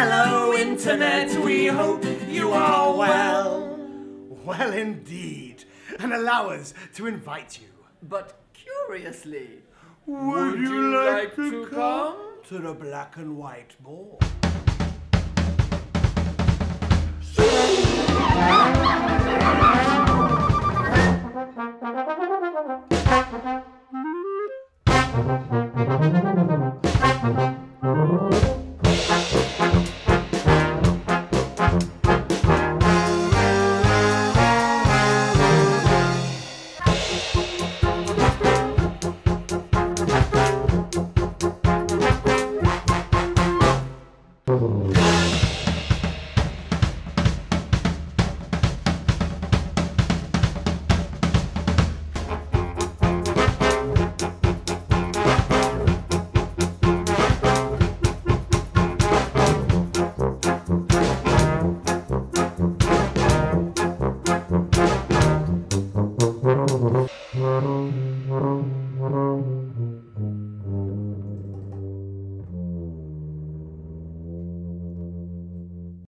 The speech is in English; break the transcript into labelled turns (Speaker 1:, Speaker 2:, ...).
Speaker 1: Hello, Internet, we hope you are well.
Speaker 2: Well, indeed, and allow us to invite you.
Speaker 3: But curiously,
Speaker 2: would, would
Speaker 3: you, you like, like, to, come
Speaker 2: to the black and white ball? Bye.